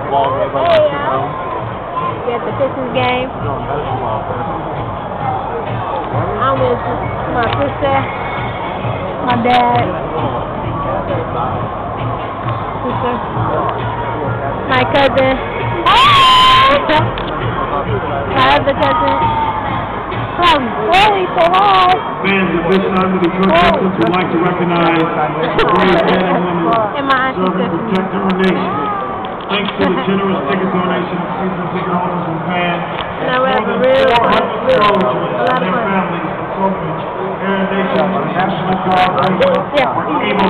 We at the Pistons game. I'm with my sister, my dad, sister, my cousin, my other cousin. Come, Willie, say hi. Fans of this time of the Detroit Pistons would like to recognize the brave men and women And my auntie serving to protect our nation. Thanks to the generous ticket donations, season ticket holders and fans. Now we have a more than real 400 fun, real- soldiers and their families from Air Nation National Guard were able